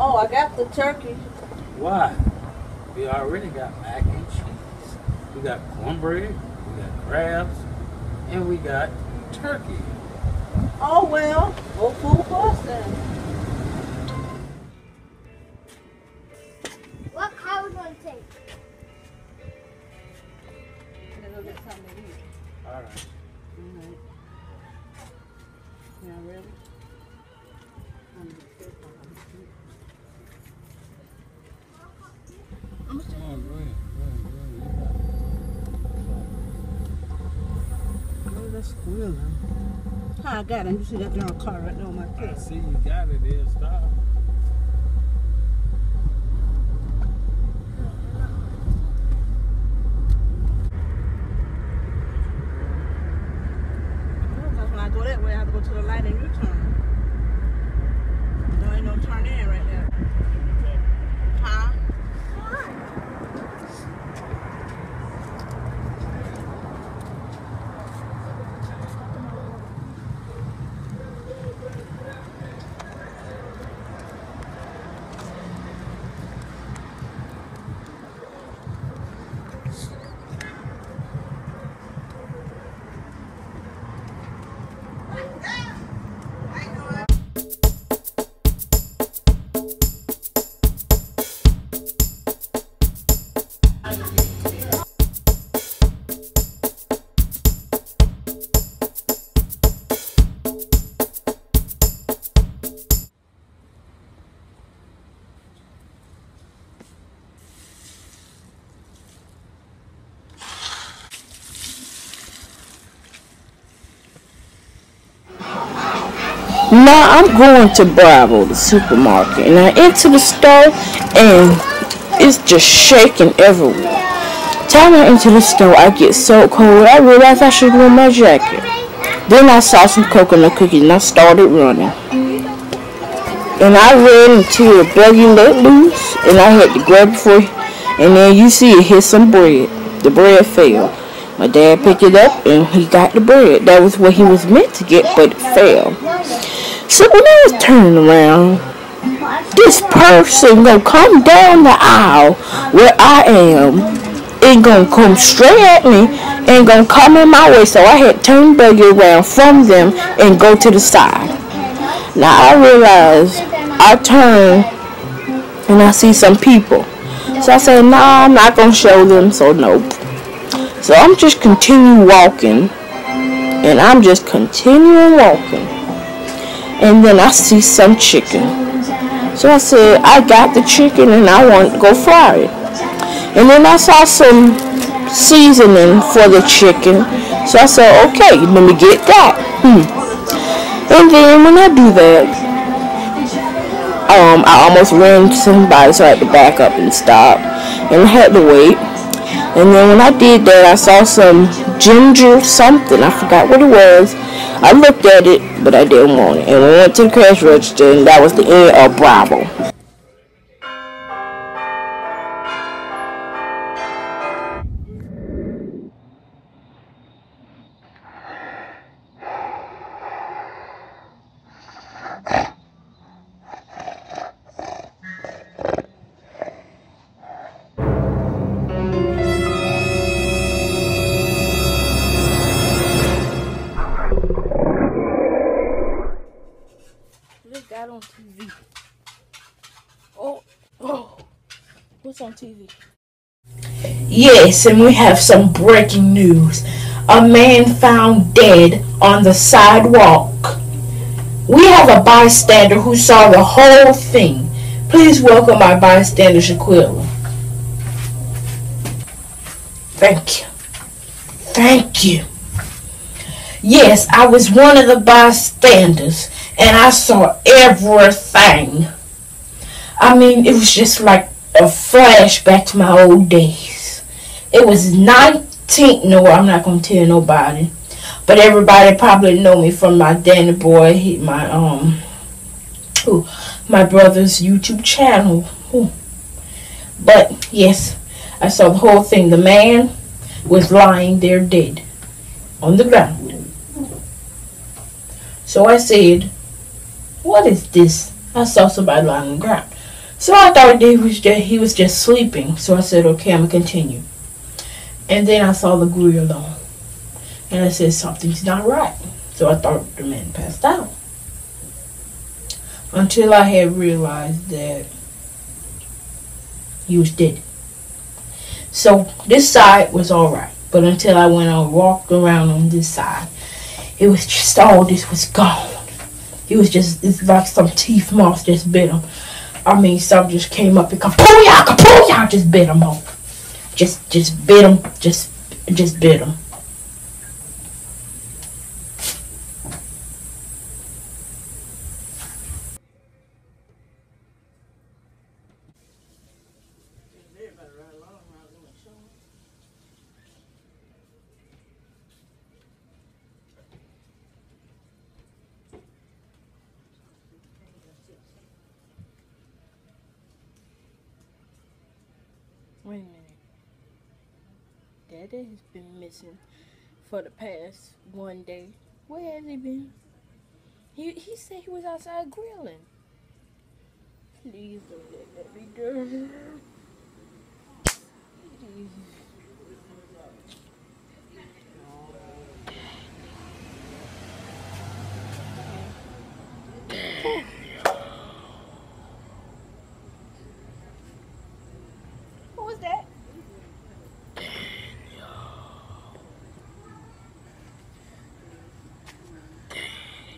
Oh, I got the turkey. Why? We already got mac and cheese. We got cornbread, we got crabs, and we got turkey. Oh well, go full course then. Hi, I got him. You see that darn car right there on my I see you got it there. Stop. Because when I go that way, I have to go to the light and U-turn. I'm going to Bravo, the supermarket, and I enter the store and it's just shaking everywhere. Time I enter the store, I get so cold. I realize I should wear my jacket. Then I saw some coconut cookies and I started running. And I ran until the buggy let loose and I had to grab it for and then you see it hit some bread. The bread fell. My dad picked it up and he got the bread. That was what he was meant to get, but it fell. So when I was turning around, this person gonna come down the aisle where I am and gonna come straight at me and gonna come in my way. So I had turned buggy around from them and go to the side. Now I realized I turn and I see some people. So I said, nah, I'm not gonna show them, so nope. So I'm just continue walking and I'm just continuing walking. And then I see some chicken. So I said, I got the chicken and I want to go fry it. And then I saw some seasoning for the chicken. So I said, okay, let me get that. Hmm. And then when I do that, um, I almost ran somebody, so I had to back up and stop. And I had to wait. And then when I did that, I saw some ginger something. I forgot what it was. I looked at it, but I didn't want it. And we went to the cash register, and that was the end of Bravo. TV. Oh, oh. What's on TV? Yes, and we have some breaking news. A man found dead on the sidewalk. We have a bystander who saw the whole thing. Please welcome our bystander, Shaquilla. Thank you. Thank you. Yes, I was one of the bystanders, and I saw everything. I mean, it was just like a flashback to my old days. It was 19. No, I'm not gonna tell nobody, but everybody probably know me from my Danny Boy, my um, who, my brother's YouTube channel. Who. But yes, I saw the whole thing. The man was lying there dead on the ground. So I said, "What is this?" I saw somebody lying on the ground. So I thought he was just he was just sleeping. So I said, okay, I'm gonna continue. And then I saw the grill on, and I said something's not right. So I thought the man passed out. Until I had realized that he was dead. So this side was all right, but until I went and walked around on this side, it was just all this was gone. It was just it's like some teeth moss just bit him. I mean, some just came up and kapooyah, kapooyah, just bit him off. Just, just bit him, just, just bit him. Wait a minute. Daddy has been missing for the past one day. Where has he been? He he said he was outside grilling. Please don't let that be done. Please.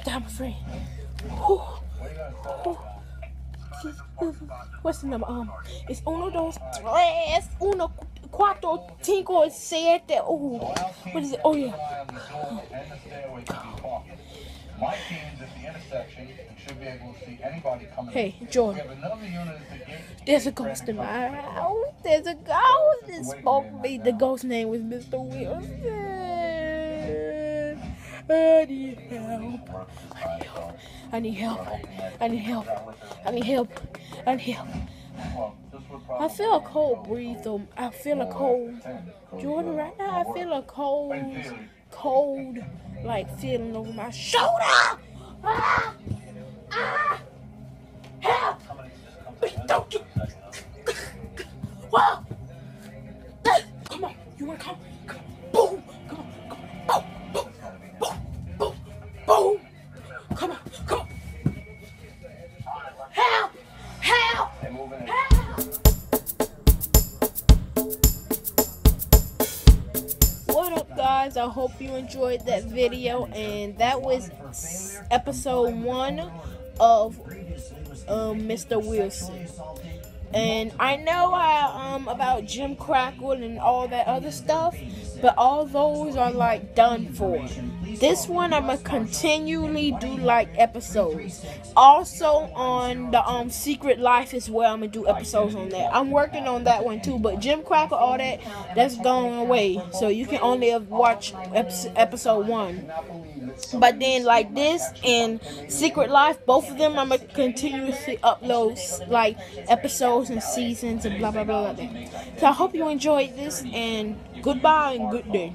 I got down my friend. Whew. What's the number? Um, it's uno dos tres uno cuatro cinco siete. Oh, what is it? Oh yeah. Hey, Jordan. There's a ghost in my house. There's a ghost that spoke me. The ghost name was Mr. Wilson. I need help. I need help. I need help. I need help. I need help. I feel a cold breeze though. I feel a cold. Jordan, right now I feel a cold, cold, like feeling over my shoulder. Ah! Ah! What up, guys? I hope you enjoyed that video, and that was episode one of um, Mr. Wilson. And I know I, um about Jim Crackle and all that other stuff, but all those are like done for. This one I'm gonna continually do like episodes. Also on the um Secret Life as well. I'm gonna do episodes on that. I'm working on that one too, but Jim Crackle, all that, that's going away. So you can only watch episode one. But then like this and Secret Life, both of them I'm gonna continuously upload like episodes and seasons and blah blah blah blah. So I hope you enjoyed this and goodbye and good day.